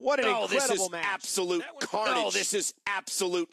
What an oh, incredible this is match. absolute was- carnage. Oh, this is absolute